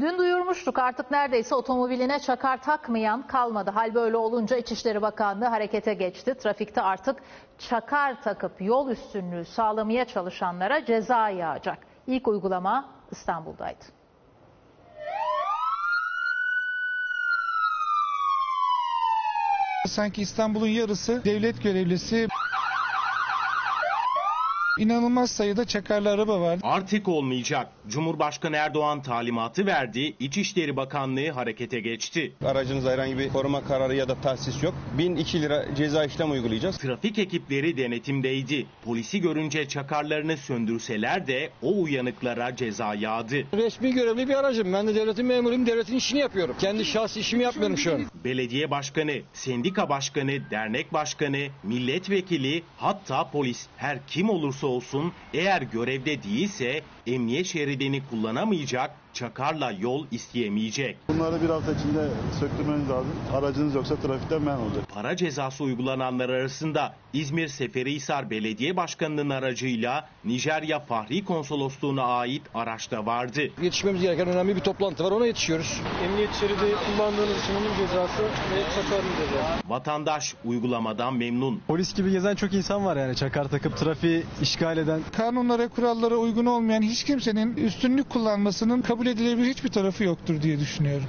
Dün duyurmuştuk artık neredeyse otomobiline çakar takmayan kalmadı. Hal böyle olunca İçişleri Bakanlığı harekete geçti. Trafikte artık çakar takıp yol üstünlüğü sağlamaya çalışanlara ceza yağacak. İlk uygulama İstanbul'daydı. Sanki İstanbul'un yarısı devlet görevlisi. İnanılmaz sayıda çakarlı araba var. Artık olmayacak. Cumhurbaşkanı Erdoğan talimatı verdi. İçişleri Bakanlığı harekete geçti. Aracınızda herhangi bir koruma kararı ya da tahsis yok. 1002 lira ceza işlem uygulayacağız. Trafik ekipleri denetimdeydi. Polisi görünce çakarlarını söndürseler de o uyanıklara ceza yağdı. Resmi görevli bir aracım. Ben de devletin memuruyum. Devletin işini yapıyorum. Kendi şahsi işimi yapmıyorum şu an. Belediye başkanı, sendika başkanı, dernek başkanı, milletvekili hatta polis her kim olursa olsun eğer görevde değilse emniyet şeridini kullanamayacak, çakarla yol isteyemeyecek. Bunları bir hafta içinde söktürmeniz lazım. Aracınız yoksa trafikten men olacak. Para cezası uygulananlar arasında İzmir Seferihisar Belediye Başkanı'nın aracıyla Nijerya Fahri Konsolosluğu'na ait araç da vardı. Yetişmemiz gereken önemli bir toplantı var. Ona yetişiyoruz. Emniyet şeridi kullandığınız için onun cezası ve çakarlı cezası. Vatandaş uygulamadan memnun. Polis gibi gezen çok insan var yani çakar takıp trafiği işgal eden. Kanunlara, kurallara uygun olmayan hiç kimsenin üstünlük kullanmasının kabul edilebilir hiçbir tarafı yoktur diye düşünüyorum.